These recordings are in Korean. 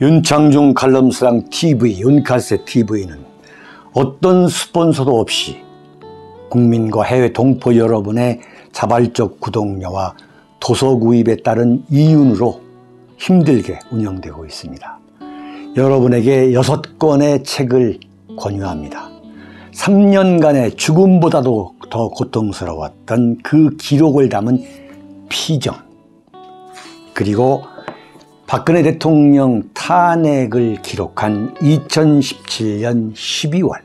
윤창중 칼럼스랑 TV, 윤카세 TV는 어떤 스폰서도 없이 국민과 해외 동포 여러분의 자발적 구독료와 도서 구입에 따른 이윤으로 힘들게 운영되고 있습니다. 여러분에게 여섯 권의 책을 권유합니다. 3년간의 죽음보다도 더 고통스러웠던 그 기록을 담은 피정, 그리고 박근혜 대통령 탄핵을 기록한 2017년 12월.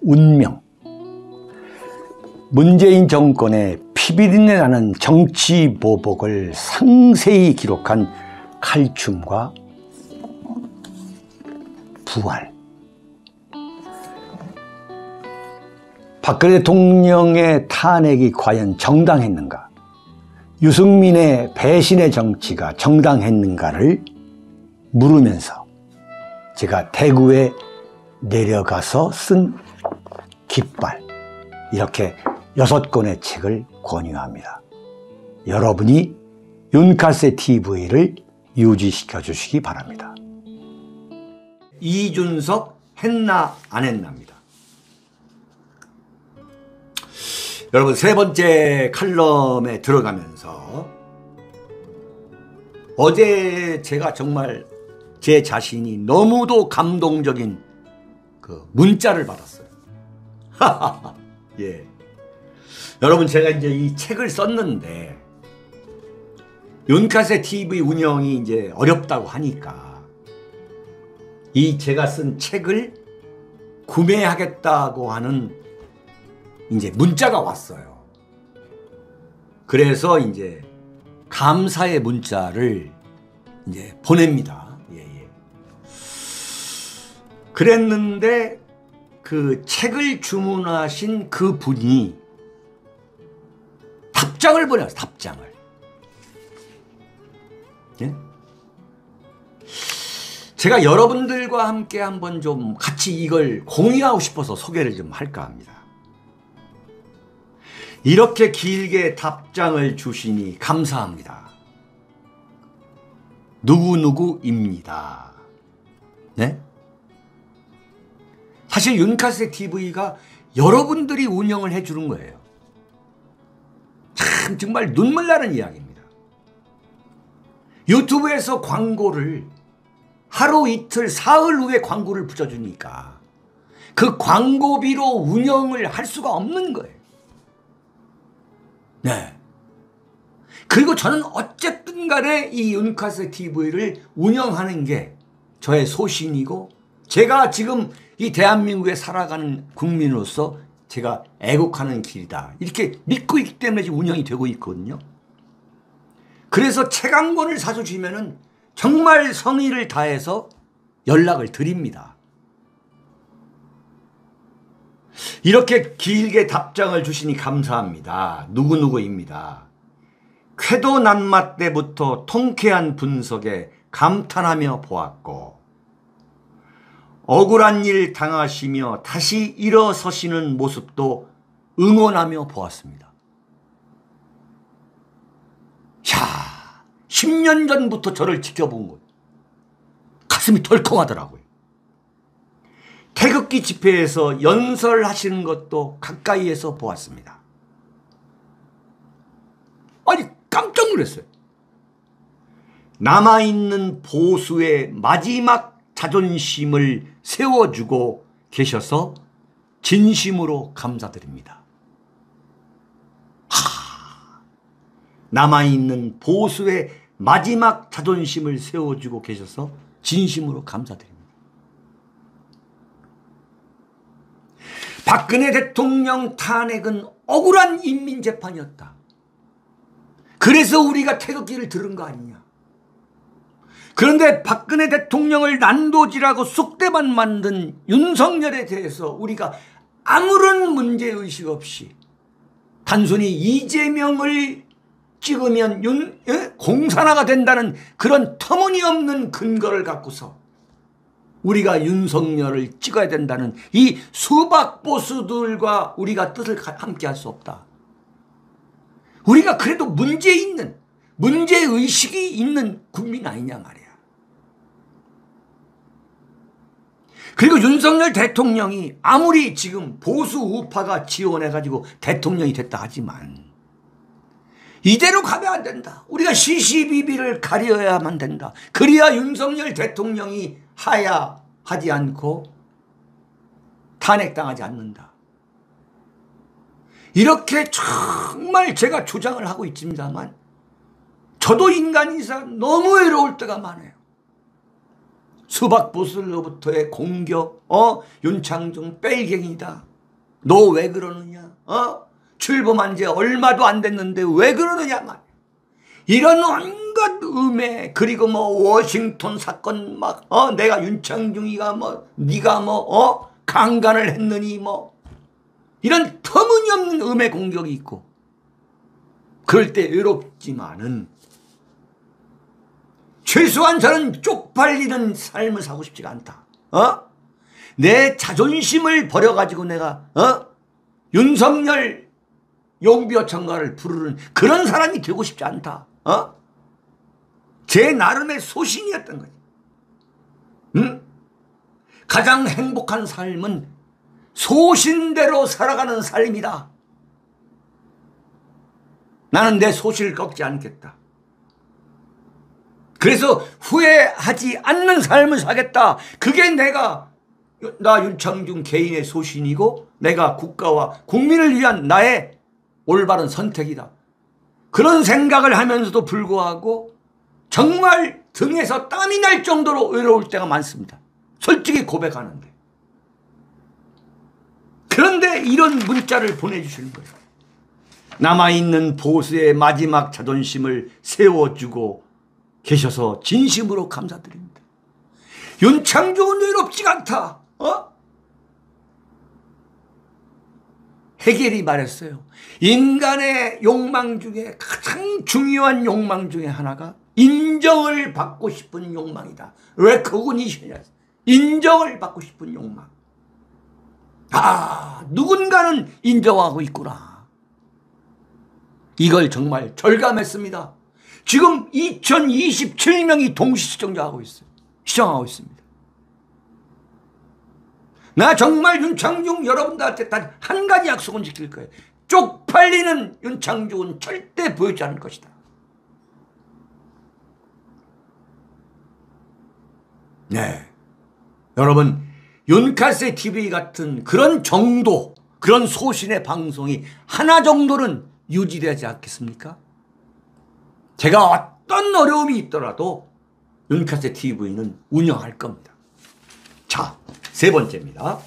운명. 문재인 정권의 피비린내 나는 정치 보복을 상세히 기록한 칼춤과 부활. 박근혜 대통령의 탄핵이 과연 정당했는가 유승민의 배신의 정치가 정당했는가를 물으면서 제가 대구에 내려가서 쓴 깃발 이렇게 여섯 권의 책을 권유합니다. 여러분이 윤카세 TV를 유지시켜 주시기 바랍니다. 이준석 했나 안 했나입니다. 여러분 세 번째 칼럼에 들어가면서 어제 제가 정말 제 자신이 너무도 감동적인 그 문자를 받았어요. 예. 여러분 제가 이제 이 책을 썼는데 윤카세 TV 운영이 이제 어렵다고 하니까 이 제가 쓴 책을 구매하겠다고 하는 이제 문자가 왔어요. 그래서 이제 감사의 문자를 이제 보냅니다. 예, 예. 그랬는데 그 책을 주문하신 그 분이 답장을 보내왔어요. 답장을. 예? 제가 여러분들과 함께 한번 좀 같이 이걸 공유하고 싶어서 소개를 좀 할까 합니다. 이렇게 길게 답장을 주시니 감사합니다. 누구누구입니다. 네? 사실 윤카세 TV가 여러분들이 운영을 해주는 거예요. 참 정말 눈물 나는 이야기입니다. 유튜브에서 광고를 하루 이틀 사흘 후에 광고를 붙여주니까 그 광고비로 운영을 할 수가 없는 거예요. 네. 그리고 저는 어쨌든 간에 이 윤카세 TV를 운영하는 게 저의 소신이고 제가 지금 이 대한민국에 살아가는 국민으로서 제가 애국하는 길이다. 이렇게 믿고 있기 때문에 지금 운영이 되고 있거든요. 그래서 책 한 권을 사주시면은 정말 성의를 다해서 연락을 드립니다. 이렇게 길게 답장을 주시니 감사합니다. 누구누구입니다. 쾌도 난마 때부터 통쾌한 분석에 감탄하며 보았고 억울한 일 당하시며 다시 일어서시는 모습도 응원하며 보았습니다. 야, 10년 전부터 저를 지켜본 것. 가슴이 덜컹하더라고요. 태극기 집회에서 연설하시는 것도 가까이에서 보았습니다. 아니 깜짝 놀랐어요. 남아있는 보수의 마지막 자존심을 세워주고 계셔서 진심으로 감사드립니다. 하, 남아있는 보수의 마지막 자존심을 세워주고 계셔서 진심으로 감사드립니다. 박근혜 대통령 탄핵은 억울한 인민재판이었다. 그래서 우리가 태극기를 들은 거 아니냐. 그런데 박근혜 대통령을 난도질하고 쑥대만 만든 윤석열에 대해서 우리가 아무런 문제의식 없이 단순히 이재명을 찍으면 윤, 예? 공산화가 된다는 그런 터무니없는 근거를 갖고서 우리가 윤석열을 찍어야 된다는 이 수박 보수들과 우리가 뜻을 함께 할 수 없다. 우리가 그래도 문제 있는 문제 의식이 있는 국민 아니냐 말이야. 그리고 윤석열 대통령이 아무리 지금 보수 우파가 지원해 가지고 대통령이 됐다 하지만 이대로 가면 안 된다. 우리가 CCBB를 가려야만 된다. 그래야 윤석열 대통령이 하야하지 않고 탄핵당하지 않는다. 이렇게 정말 제가 주장을 하고 있습니다만 저도 인간이사 너무 외로울 때가 많아요. 수박 보슬로부터의 공격, 어? 윤창중 뺄갱이다. 너 왜 그러느냐? 어? 출범한 지 얼마도 안 됐는데 왜 그러느냐 말. 이런 온갖 음해 그리고 뭐 워싱턴 사건 막 어 내가 윤창중이가 뭐 네가 뭐어 강간을 했느니 뭐 이런 터무니없는 음해 공격이 있고 그럴 때 외롭지만은 최소한 저는 쪽팔리는 삶을 사고 싶지가 않다. 어? 내 자존심을 버려가지고 내가 어? 윤석열 용비어 청가를 부르는 그런 사람이 되고 싶지 않다. 어? 제 나름의 소신이었던 거지. 응? 가장 행복한 삶은 소신대로 살아가는 삶이다. 나는 내 소신을 꺾지 않겠다. 그래서 후회하지 않는 삶을 사겠다. 그게 내가 나 윤창중 개인의 소신이고 내가 국가와 국민을 위한 나의 올바른 선택이다. 그런 생각을 하면서도 불구하고 정말 등에서 땀이 날 정도로 외로울 때가 많습니다. 솔직히 고백하는데. 그런데 이런 문자를 보내주시는 거예요. 남아있는 보수의 마지막 자존심을 세워주고 계셔서 진심으로 감사드립니다. 윤창중은 외롭지 않다. 어? 해겔이 말했어요. 인간의 욕망 중에 가장 중요한 욕망 중에 하나가 인정을 받고 싶은 욕망이다. 레코그니션이야. 인정을 받고 싶은 욕망. 아, 누군가는 인정하고 있구나. 이걸 정말 절감했습니다. 지금 2027명이 동시 시청자하고 있어요. 시청하고 있습니다. 나 정말 윤창중 여러분들한테 단 한 가지 약속은 지킬 거예요. 쪽팔리는 윤창중은 절대 보이지 않을 것이다. 네. 여러분, 윤카세 TV 같은 그런 정도, 그런 소신의 방송이 하나 정도는 유지되지 않겠습니까? 제가 어떤 어려움이 있더라도 윤카세 TV는 운영할 겁니다. 자, 세 번째입니다.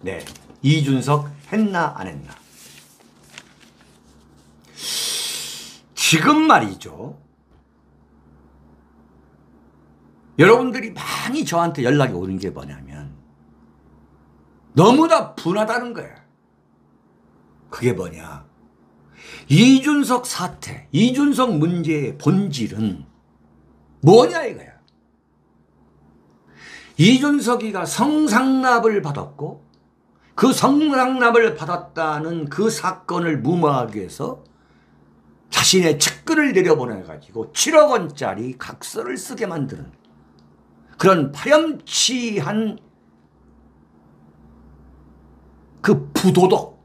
네. 이준석 했나 안 했나. 지금 말이죠. 여러분들이 많이 저한테 연락이 오는 게 뭐냐면 너무나 분하다는 거예요. 그게 뭐냐. 이준석 사태, 이준석 문제의 본질은 뭐냐 이거야. 이준석이가 성상납을 받았고 그 성상납을 받았다는 그 사건을 무마하기 위해서 자신의 측근을 내려보내가지고 7억 원짜리 각서를 쓰게 만드는 그런 파렴치한 그 부도덕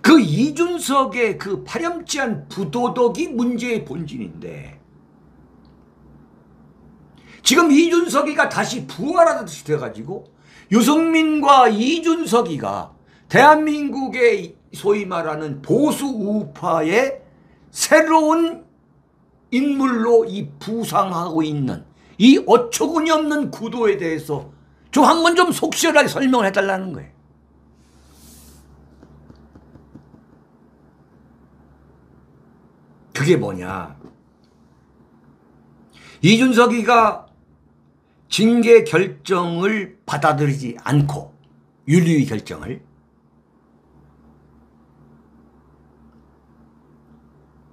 그 이준석의 그 파렴치한 부도덕이 문제의 본질인데 지금 이준석이가 다시 부활하듯이 돼가지고 유승민과 이준석이가 대한민국의 소위 말하는 보수 우파의 새로운 인물로 이 부상하고 있는 이 어처구니 없는 구도에 대해서 좀 한 번 좀 속 시원하게 설명을 해달라는 거예요. 그게 뭐냐. 이준석이가 징계 결정을 받아들이지 않고 윤리위 결정을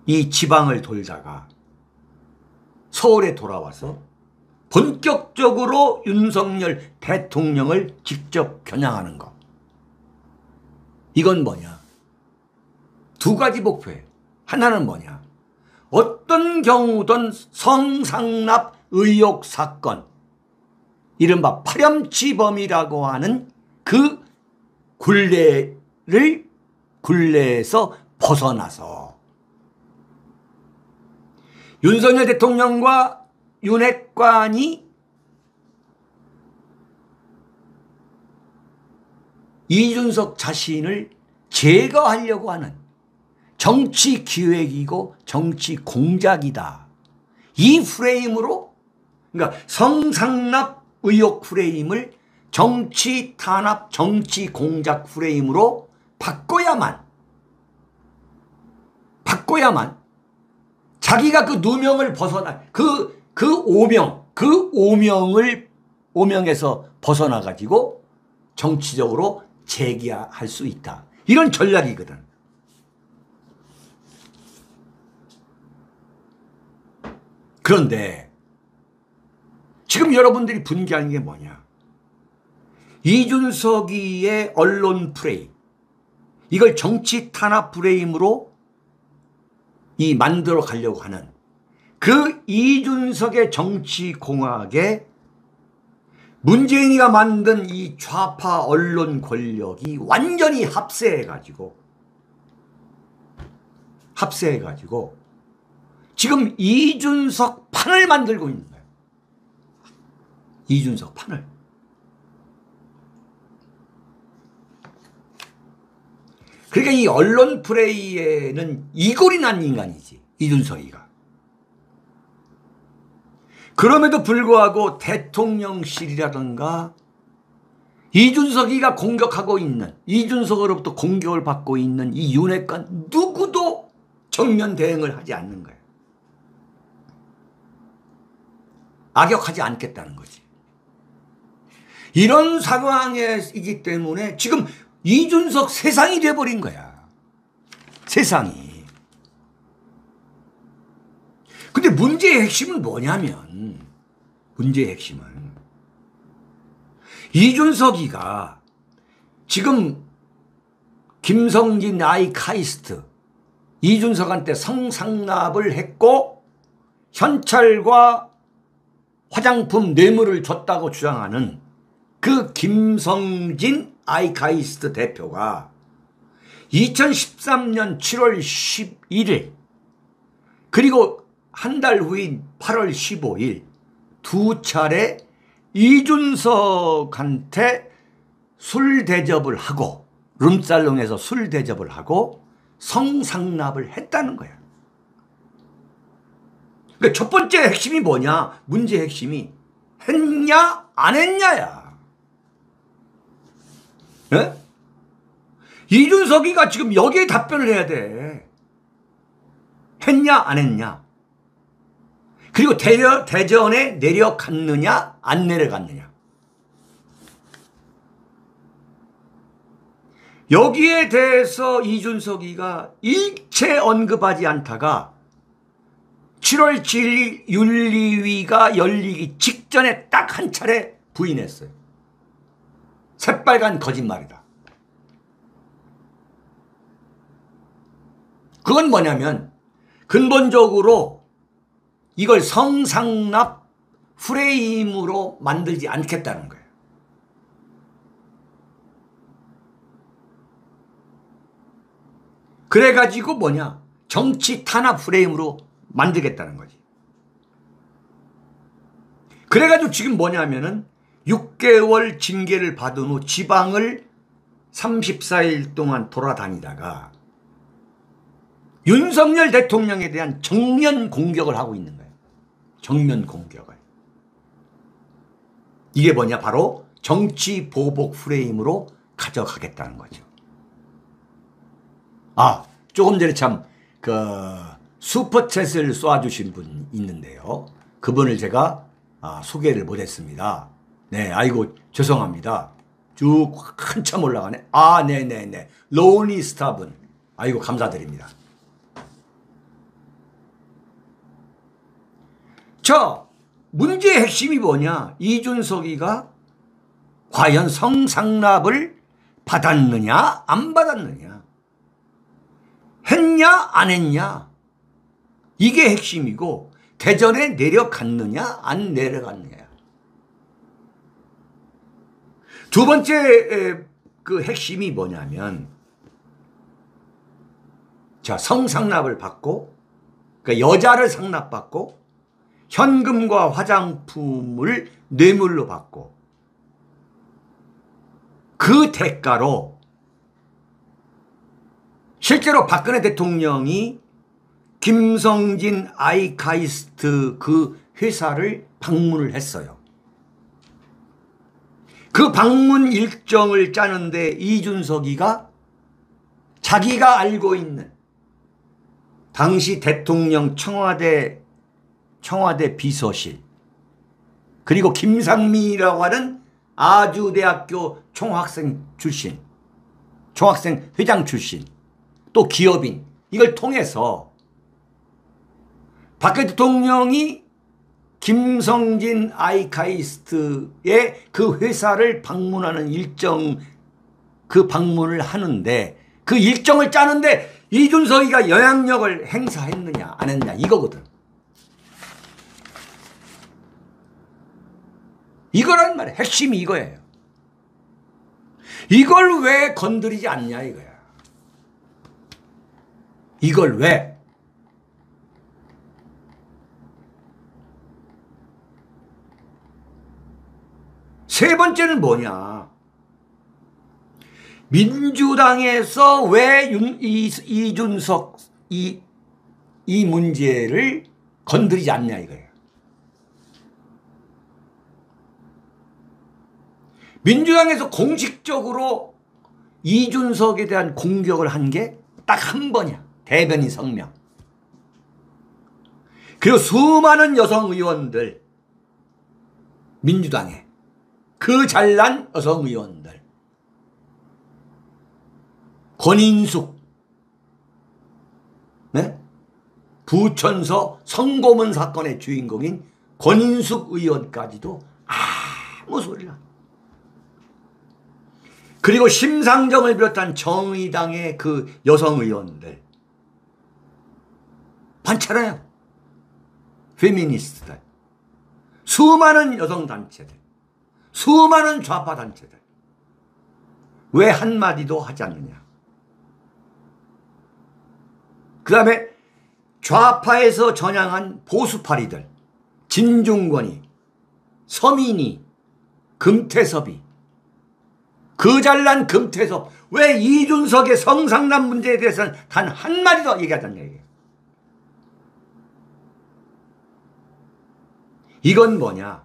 이 지방을 돌다가 서울에 돌아와서 본격적으로 윤석열 대통령을 직접 겨냥하는 것. 이건 뭐냐? 두 가지 목표예요. 하나는 뭐냐? 어떤 경우든 성상납 의혹 사건, 이른바 파렴치범이라고 하는 그 굴레를 굴레에서 벗어나서 윤석열 대통령과 윤핵관이 이준석 자신을 제거하려고 하는 정치 기획이고 정치 공작이다. 이 프레임으로 그러니까 성상납 의혹 프레임을 정치 탄압, 정치 공작 프레임으로 바꿔야만 바꿔야만 자기가 그 누명을 벗어나 그 그 오명 그 오명을 오명에서 벗어나 가지고 정치적으로 재기할 수 있다. 이런 전략이거든. 그런데 지금 여러분들이 분개하는 게 뭐냐? 이준석이의 언론 프레임, 이걸 정치 탄압 프레임으로 이 만들어 가려고 하는 그 이준석의 정치 공학에 문재인이가 만든 이 좌파 언론 권력이 완전히 합세해가지고 합세해가지고 지금 이준석 판을 만들고 있는. 이준석 판을. 그러니까 이 언론 프레이에는 이골이 난 인간이지. 이준석이가. 그럼에도 불구하고 대통령실이라든가 이준석이가 공격하고 있는 이준석으로부터 공격을 받고 있는 이 윤핵관 누구도 정면 대응을 하지 않는 거예요. 악역하지 않겠다는 거지. 이런 상황이기 때문에 지금 이준석 세상이 돼버린 거야. 세상이. 근데 문제의 핵심은 뭐냐면 문제의 핵심은 이준석이가 지금 김성진 아이카이스트 이준석한테 성상납을 했고 현찰과 화장품 뇌물을 줬다고 주장하는 그 김성진 아이카이스트 대표가 2013년 7월 11일 그리고 한 달 후인 8월 15일 두 차례 이준석한테 술 대접을 하고 룸살롱에서 술 대접을 하고 성상납을 했다는 거야. 그러니까 첫 번째 핵심이 뭐냐? 문제 핵심이 했냐 안 했냐야. 네? 이준석이가 지금 여기에 답변을 해야 돼. 했냐 안 했냐. 그리고 대려, 대전에 내려갔느냐 안 내려갔느냐. 여기에 대해서 이준석이가 일체 언급하지 않다가 7월 7일 윤리위가 열리기 직전에 딱 한 차례 부인했어요. 새빨간 거짓말이다. 그건 뭐냐면 근본적으로 이걸 성상납 프레임으로 만들지 않겠다는 거예요. 그래가지고 뭐냐? 정치 탄압 프레임으로 만들겠다는 거지. 그래가지고 지금 뭐냐면은 6개월 징계를 받은 후 지방을 34일 동안 돌아다니다가 윤석열 대통령에 대한 정면 공격을 하고 있는 거예요. 정면 공격을. 이게 뭐냐? 바로 정치 보복 프레임으로 가져가겠다는 거죠. 아, 조금 전에 참, 그, 슈퍼챗을 쏴주신 분 있는데요. 그분을 제가 아, 소개를 못했습니다. 네, 아이고, 죄송합니다. 쭉 한참 올라가네. 아, 네네네. 로니 스타분. 아이고, 감사드립니다. 자, 문제의 핵심이 뭐냐? 이준석이가 과연 성상납을 받았느냐, 안 받았느냐? 했냐, 안 했냐? 이게 핵심이고 대전에 내려갔느냐 안 내려갔느냐. 두 번째 그 핵심이 뭐냐면 자 성상납을 받고 그러니까 여자를 상납받고 현금과 화장품을 뇌물로 받고 그 대가로 실제로 박근혜 대통령이 김성진 아이카이스트 그 회사를 방문을 했어요. 그 방문 일정을 짜는데 이준석이가 자기가 알고 있는 당시 대통령 청와대 청와대 비서실 그리고 김상민이라고 하는 아주대학교 총학생 출신 총학생 회장 출신 또 기업인 이걸 통해서 박근혜 대통령이 김성진 아이카이스트의 그 회사를 방문하는 일정 그 방문을 하는데 그 일정을 짜는데 이준석이가 영향력을 행사했느냐 안 했느냐 이거거든. 이거란 말이야. 핵심이 이거예요. 이걸 왜 건드리지 않냐 이거야. 이걸 왜? 세 번째는 뭐냐? 민주당에서 왜 윤, 이, 이준석 이, 이 문제를 건드리지 않냐 이거예요. 민주당에서 공식적으로 이준석에 대한 공격을 한 게 딱 한 번이야. 대변인 성명. 그리고 수많은 여성 의원들 민주당에 그 잘난 여성 의원들. 권인숙. 네? 부천서 성고문 사건의 주인공인 권인숙 의원까지도 아무 소리가 그리고 심상정을 비롯한 정의당의 그 여성 의원들. 많잖아요. 페미니스트들. 수많은 여성 단체들 수많은 좌파 단체들. 왜 한마디도 하지 않느냐. 그 다음에 좌파에서 전향한 보수파리들. 진중권이 서민이 금태섭이. 그 잘난 금태섭. 왜 이준석의 성상남 문제에 대해서는 단 한마디도 얘기하지 않냐 이게. 이건 뭐냐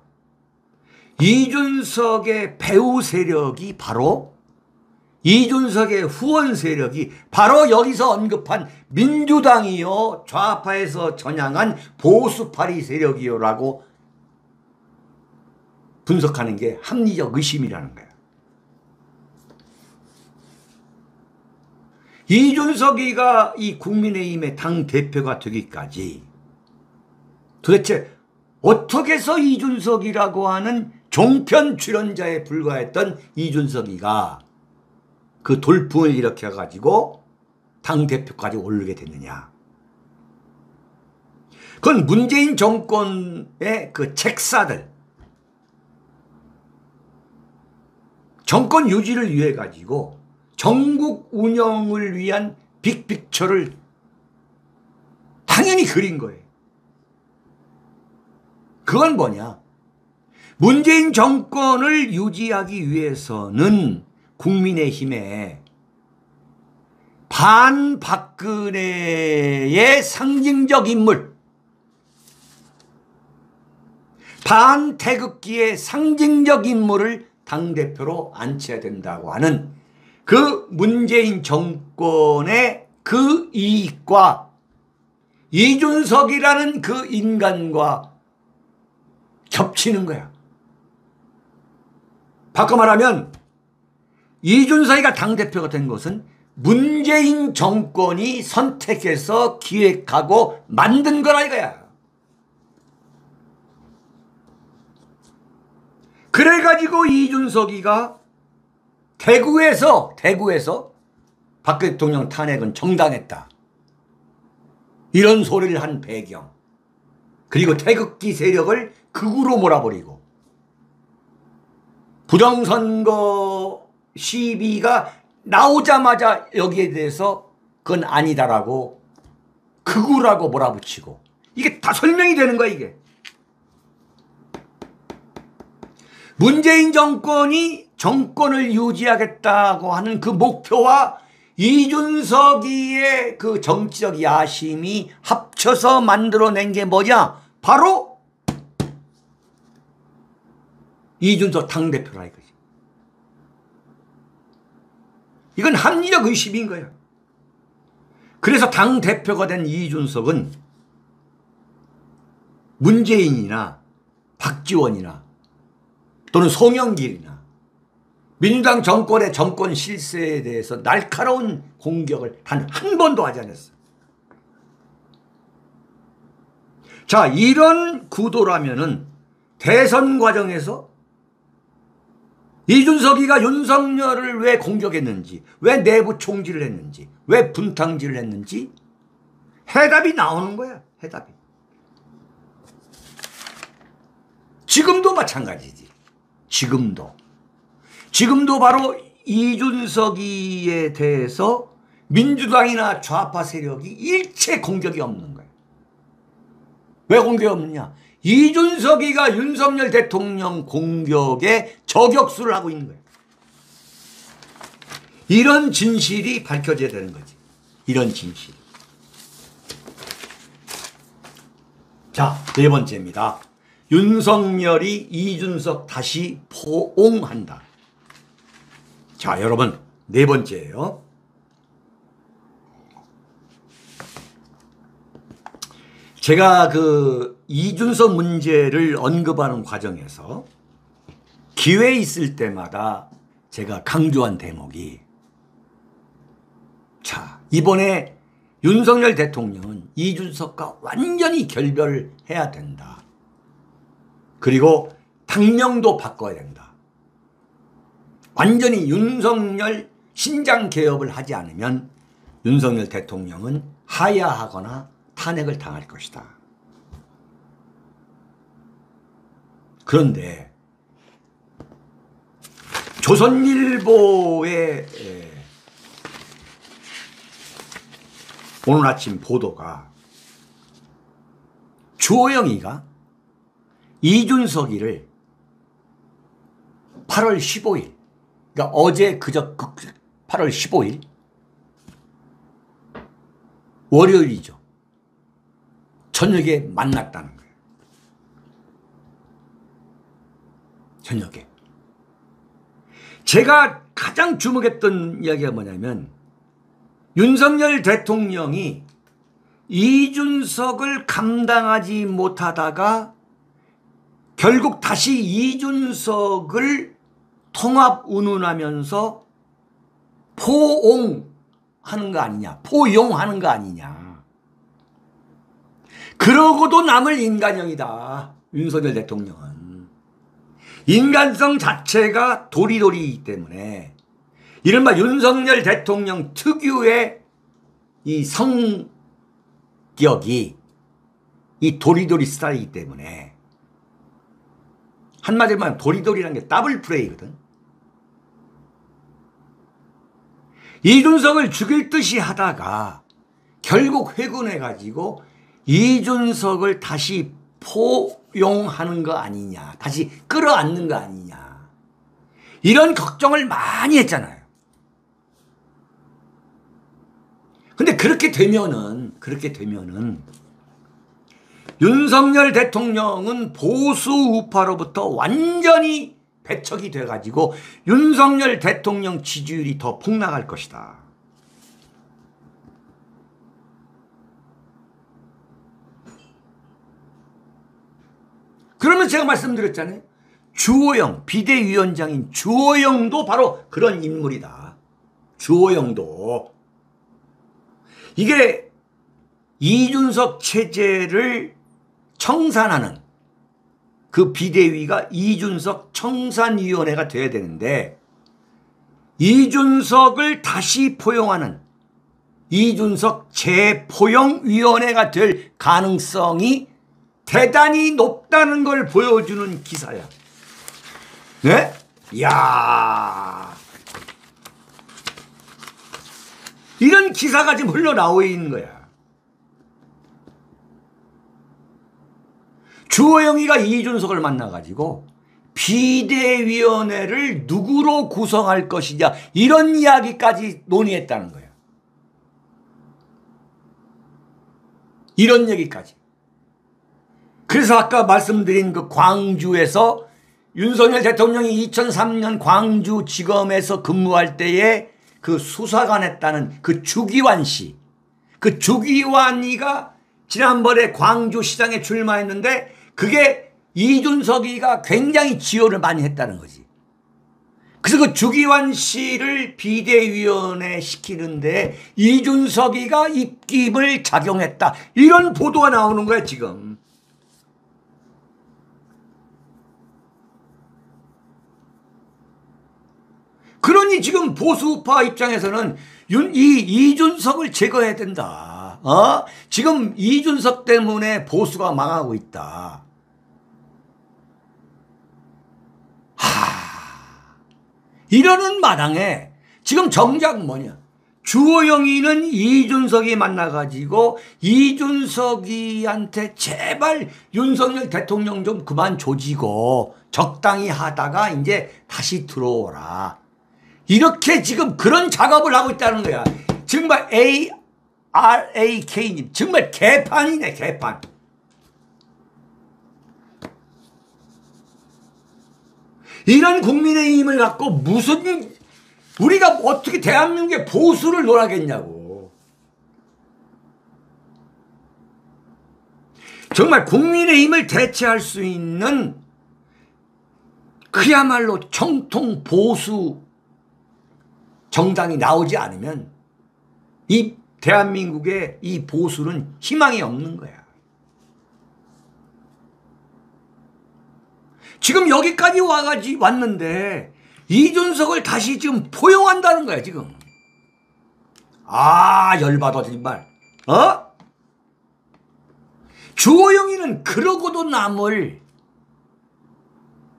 이준석의 배우 세력이 바로 이준석의 후원 세력이 바로 여기서 언급한 민주당이요 좌파에서 전향한 보수파리 세력이요라고 분석하는 게 합리적 의심이라는 거야. 이준석이가 이 국민의힘의 당 대표가 되기까지 도대체 어떻게 해서 이준석이라고 하는 종편 출연자에 불과했던 이준석이가 그 돌풍을 일으켜 가지고 당대표까지 오르게 됐느냐. 그건 문재인 정권의 그 책사들 정권 유지를 위해 가지고 전국 운영을 위한 빅픽처를 당연히 그린 거예요. 그건 뭐냐? 문재인 정권을 유지하기 위해서는 국민의힘에 반박근혜의 상징적 인물, 반태극기의 상징적 인물을 당대표로 앉혀야 된다고 하는 그 문재인 정권의 그 이익과 이준석이라는 그 인간과 겹치는 거야. 바꿔 말하면 이준석이가 당대표가 된 것은 문재인 정권이 선택해서 기획하고 만든 거라 이거야. 그래가지고 이준석이가 대구에서 대구에서 박 대통령 탄핵은 정당했다. 이런 소리를 한 배경 그리고 태극기 세력을 극으로 몰아버리고 부정선거 시비가 나오자마자 여기에 대해서 그건 아니다라고 극우라고 몰아붙이고 이게 다 설명이 되는 거야 이게 문재인 정권이 정권을 유지하겠다고 하는 그 목표와 이준석이의 그 정치적 야심이 합쳐서 만들어낸 게 뭐냐? 바로 이준석 당대표라 이거지. 이건 합리적 의심인 거야. 그래서 당대표가 된 이준석은 문재인이나 박지원이나 또는 송영길이나 민주당 정권의 정권 실세에 대해서 날카로운 공격을 단 한 번도 하지 않았어. 자, 이런 구도라면은 대선 과정에서 이준석이가 윤석열을 왜 공격했는지, 왜 내부 총질을 했는지, 왜 분탕질을 했는지 해답이 나오는 거야. 해답이. 지금도 마찬가지지. 지금도. 지금도 바로 이준석이에 대해서 민주당이나 좌파 세력이 일체 공격이 없는 거예요. 왜 공격이 없느냐? 이준석이가 윤석열 대통령 공격에 저격수를 하고 있는 거예요. 이런 진실이 밝혀져야 되는 거지. 이런 진실. 자, 네 번째입니다. 윤석열이 이준석 다시 포옹한다. 자, 여러분, 네 번째예요. 제가 그 이준석 문제를 언급하는 과정에서 기회 있을 때마다 제가 강조한 대목이 자, 이번에 윤석열 대통령은 이준석과 완전히 결별해야 된다. 그리고 당명도 바꿔야 된다. 완전히 윤석열 신장 개혁을 하지 않으면 윤석열 대통령은 하야하거나 탄핵을 당할 것이다. 그런데 조선일보의 오늘 아침 보도가 주호영이가 이준석이를 8월 15일 그러니까 어제 그저 8월 15일 월요일이죠. 저녁에 만났다는 거예요. 저녁에. 제가 가장 주목했던 이야기가 뭐냐면 윤석열 대통령이 이준석을 감당하지 못하다가 결국 다시 이준석을 통합 운운하면서 포옹하는 거 아니냐. 포용하는 거 아니냐. 그러고도 남을 인간형이다. 윤석열 대통령은. 인간성 자체가 도리도리이기 때문에 이른바 윤석열 대통령 특유의 이 성격이 이 도리도리 스타일이기 때문에 말하면 도리도리라는 게 더블 플레이거든. 이준석을 죽일 듯이 하다가 결국 회군해가지고 이준석을 다시 포용하는 거 아니냐. 다시 끌어안는 거 아니냐. 이런 걱정을 많이 했잖아요. 근데 그렇게 되면은, 그렇게 되면은, 윤석열 대통령은 보수 우파로부터 완전히 배척이 돼가지고 윤석열 대통령 지지율이 더 폭락할 것이다. 그러면 제가 말씀드렸잖아요. 주호영, 비대위원장인 주호영도 바로 그런 인물이다. 주호영도. 이게 이준석 체제를 청산하는 그 비대위가 이준석 청산위원회가 돼야 되는데 이준석을 다시 포용하는 이준석 재포용위원회가 될 가능성이 대단히 높다는 걸 보여주는 기사야. 네? 이야. 이런 기사가 지금 흘러나오고 있는 거야. 주호영이가 이준석을 만나가지고 비대위원회를 누구로 구성할 것이냐 이런 이야기까지 논의했다는 거야. 이런 얘기까지. 그래서 아까 말씀드린 그 광주에서 윤석열 대통령이 2003년 광주 지검에서 근무할 때에 그 수사관 했다는 그 주기환 씨. 그 주기환이가 지난번에 광주시장에 출마했는데 그게 이준석이가 굉장히 지원을 많이 했다는 거지. 그래서 그 주기환 씨를 비대위원회 시키는데 이준석이가 입김을 작용했다. 이런 보도가 나오는 거야, 지금. 그러니 지금 보수파 입장에서는 윤, 이 이준석을 제거해야 된다. 어? 지금 이준석 때문에 보수가 망하고 있다. 하. 이러는 마당에 지금 정작 뭐냐. 주호영이는 이준석이 만나가지고 이준석이한테 제발 윤석열 대통령 좀 그만 조지고 적당히 하다가 이제 다시 들어오라. 이렇게 지금 그런 작업을 하고 있다는 거야. 정말 ARAK님, 정말 개판이네, 개판. 이런 국민의힘을 갖고 무슨, 우리가 어떻게 대한민국의 보수를 놀아겠냐고. 정말 국민의힘을 대체할 수 있는 그야말로 정통 보수 정당이 나오지 않으면 이 대한민국의 이 보수는 희망이 없는 거야. 지금 여기까지 와가지 왔는데 이준석을 다시 지금 포용한다는 거야 지금. 아 열받아 정말. 어? 주호영이는 그러고도 남을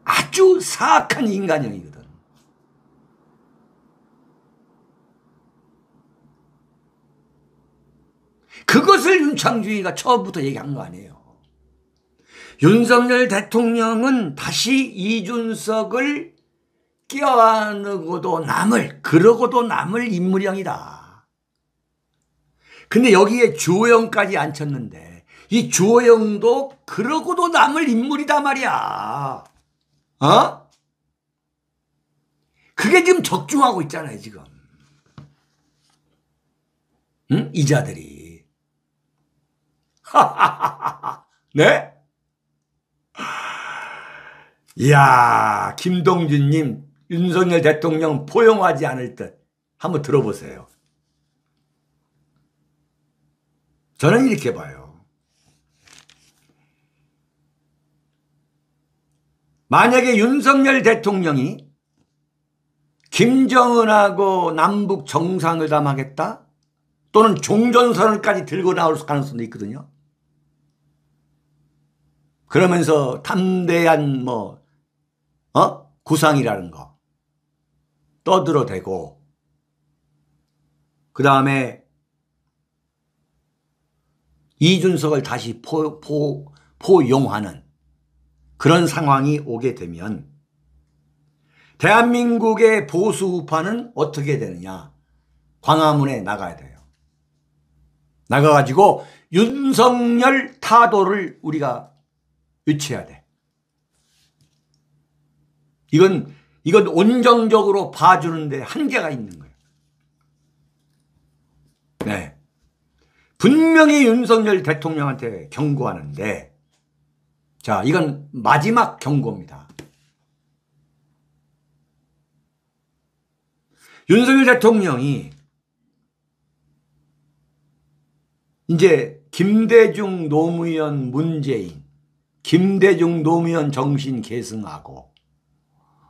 아주 사악한 인간형이거든. 그것을 윤창주의가 처음부터 얘기한 거 아니에요. 윤석열 대통령은 다시 이준석을 끼어안고도 남을, 그러고도 남을 인물형이다. 근데 여기에 주호영까지 앉혔는데, 이 주호영도 그러고도 남을 인물이다 말이야. 어? 그게 지금 적중하고 있잖아요, 지금. 응? 이자들이. 네? 이야, 김동준님, 윤석열 대통령 포용하지 않을 듯. 한번 들어보세요. 저는 이렇게 봐요. 만약에 윤석열 대통령이 김정은하고 남북 정상회담 하겠다? 또는 종전선언까지 들고 나올 가능성도 있거든요. 그러면서 담대한 뭐, 어? 구상이라는 거 떠들어 대고, 그 다음에 이준석을 다시 포, 포, 포용하는 그런 상황이 오게 되면 대한민국의 보수 우파는 어떻게 되느냐. 광화문에 나가야 돼요. 나가가지고 윤석열 타도를 우리가 유치해야 돼. 이건, 이건 온정적으로 봐주는데 한계가 있는 거예요. 네. 분명히 윤석열 대통령한테 경고하는데, 자, 이건 마지막 경고입니다. 윤석열 대통령이 이제 김대중 노무현 문재인 김대중 노무현 정신 계승하고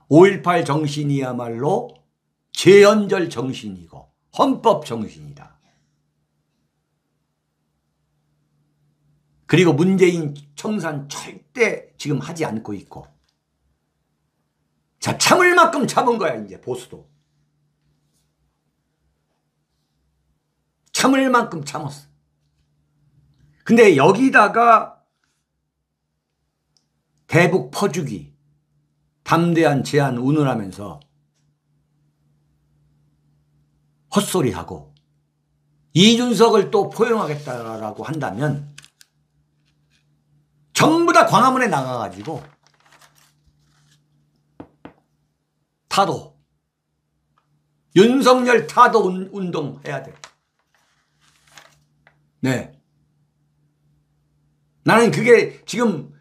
5.18 정신이야말로 재연절 정신이고 헌법 정신이다. 그리고 문재인 청산 절대 지금 하지 않고 있고 자 참을 만큼 참은 거야 이제 보수도 참을 만큼 참았어. 근데 여기다가 대북 퍼주기 담대한 제안 운운하면서 헛소리하고 이준석을 또 포용하겠다라고 한다면 전부 다 광화문에 나가가지고 타도 윤석열 타도 운동 해야 돼. 네. 나는 그게 지금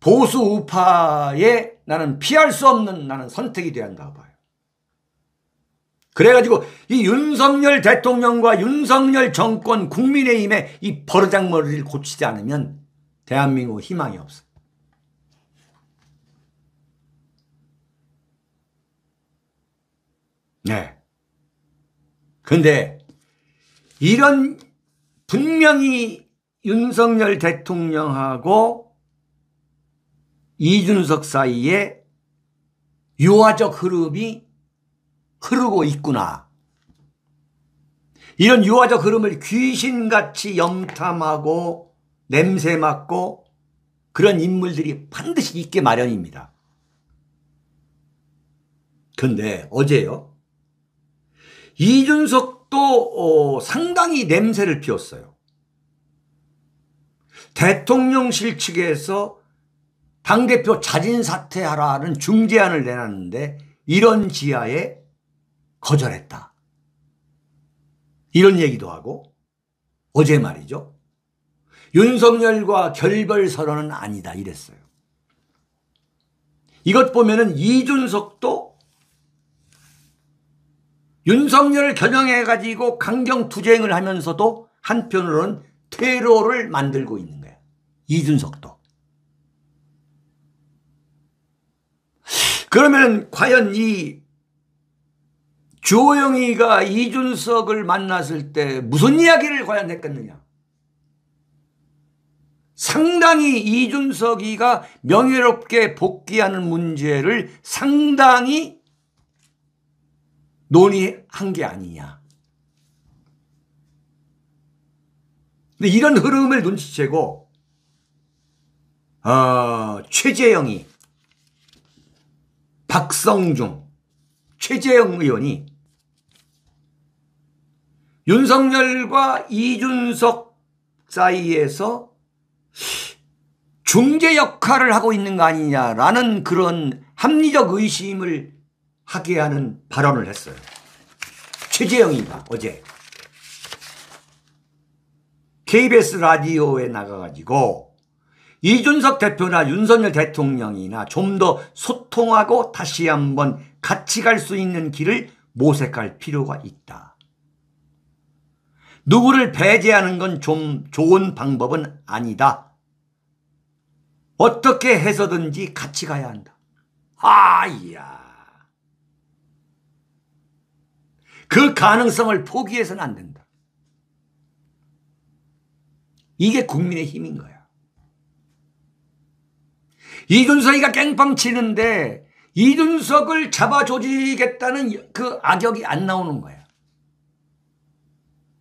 보수 우파에 나는 피할 수 없는 나는 선택이 되야 한가 봐요. 그래가지고 이 윤석열 대통령과 윤석열 정권 국민의힘의 이 버르장머리를 고치지 않으면 대한민국 희망이 없어. 네. 근데 이런 분명히 윤석열 대통령하고 이준석 사이에 유화적 흐름이 흐르고 있구나. 이런 유화적 흐름을 귀신같이 염탐하고 냄새 맡고 그런 인물들이 반드시 있게 마련입니다. 근데 어제요. 이준석도 어, 상당히 냄새를 피웠어요. 대통령실 측에서 당대표 자진 사퇴하라는 중재안을 내놨는데 이런 지하에 거절했다. 이런 얘기도 하고 어제 말이죠. 윤석열과 결별 선언은 아니다 이랬어요. 이것 보면은 이준석도 윤석열을 겨냥해가지고 강경투쟁을 하면서도 한편으로는 테러를 만들고 있는 거예요. 이준석도. 그러면 과연 이 주호영이가 이준석을 만났을 때 무슨 이야기를 과연 했겠느냐? 상당히 이준석이가 명예롭게 복귀하는 문제를 상당히 논의한 게 아니냐. 근데 이런 흐름을 눈치채고 어, 최재영이 박성중 최재형 의원이 윤석열과 이준석 사이에서 중재 역할을 하고 있는 거 아니냐라는 그런 합리적 의심을 하게 하는 발언을 했어요. 최재형이가 어제 KBS 라디오에 나가가지고 이준석 대표나 윤석열 대통령이나 좀 더 소통하고 다시 한번 같이 갈 수 있는 길을 모색할 필요가 있다. 누구를 배제하는 건 좀 좋은 방법은 아니다. 어떻게 해서든지 같이 가야 한다. 아이야. 그 가능성을 포기해서는 안 된다. 이게 국민의 힘인 거야. 이준석이가 깽빵 치는데 이준석을 잡아 조지겠다는 그 악역이 안 나오는 거야.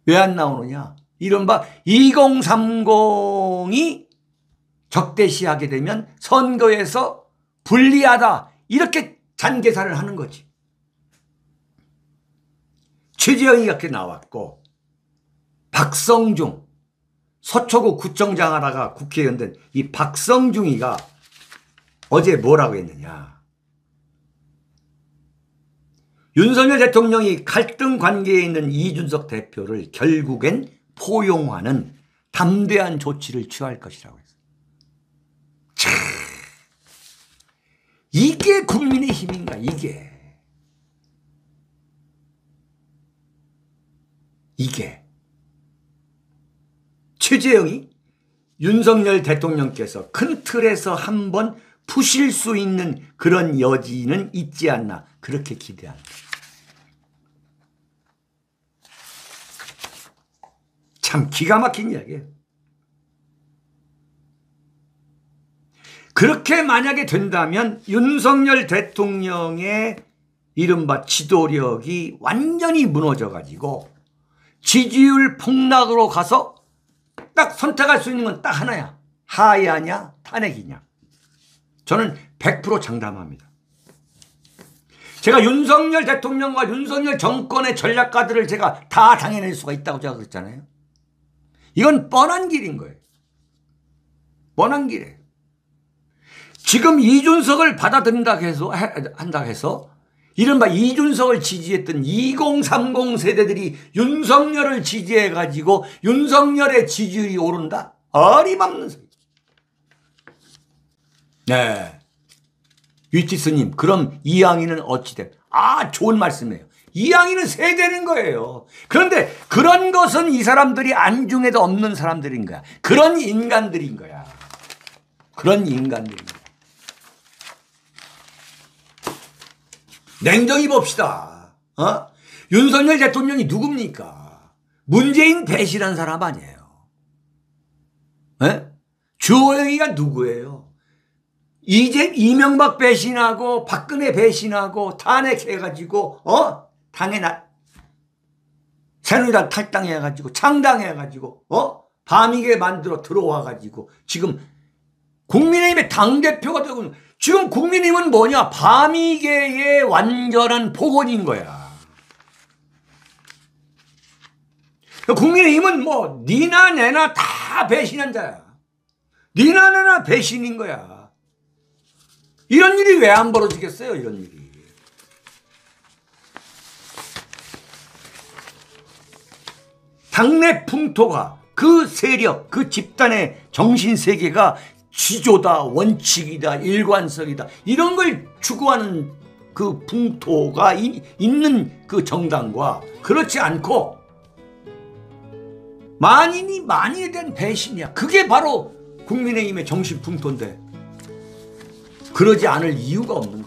왜 안 나오느냐? 이른바 2030이 적대시하게 되면 선거에서 불리하다 이렇게 잔계산을 하는 거지. 최재형이 이렇게 나왔고 박성중 서초구 구청장 하다가 국회의원 된 이 박성중이가 어제 뭐라고 했느냐. 윤석열 대통령이 갈등 관계에 있는 이준석 대표를 결국엔 포용하는 담대한 조치를 취할 것이라고 했어요. 차, 이게 국민의 힘인가 이게 이게 최재형이 윤석열 대통령께서 큰 틀에서 한번 푸실 수 있는 그런 여지는 있지 않나 그렇게 기대합니다. 참 기가 막힌 이야기예요. 그렇게 만약에 된다면 윤석열 대통령의 이른바 지도력이 완전히 무너져 가지고 지지율 폭락으로 가서 딱 선택할 수 있는 건 딱 하나야. 하야냐 탄핵이냐. 저는 100% 장담합니다. 제가 윤석열 대통령과 윤석열 정권의 전략가들을 제가 다 당해낼 수가 있다고 제가 그랬잖아요. 이건 뻔한 길인 거예요. 뻔한 길이에요. 지금 이준석을 받아들인다 해서, 한다 해서 이른바 이준석을 지지했던 2030 세대들이 윤석열을 지지해 가지고 윤석열의 지지율이 오른다? 어림없는 소리. 네. 유티스님, 그럼 이양이는 어찌된? 아, 좋은 말씀이에요. 이양이는 세대는 거예요. 그런데 그런 것은 이 사람들이 안중에도 없는 사람들인 거야. 그런 인간들인 거야. 그런 인간들인 거야. 냉정히 봅시다. 어? 윤석열 대통령이 누굽니까? 문재인 배신한 사람 아니에요. 에? 주호영이가 누구예요? 이제 이명박 배신하고 박근혜 배신하고 탄핵해가지고 어 당에 나 새누리당 탈당해가지고 창당해가지고 어 밤이게 만들어 들어와가지고 지금 국민의힘의 당 대표가 되고 지금 국민의힘은 뭐냐 밤이계의 완전한 복원인 거야. 국민의힘은 뭐 니나 내나 다 배신한 자야. 니나 내나 배신인 거야. 이런 일이 왜 안 벌어지겠어요? 이런 일이. 당내 풍토가 그 세력, 그 집단의 정신세계가 지조다, 원칙이다, 일관성이다, 이런 걸 추구하는 그 풍토가 이, 있는 그 정당과 그렇지 않고 만인이 만인에 대한 배신이야. 그게 바로 국민의힘의 정신 풍토인데 그러지 않을 이유가 없는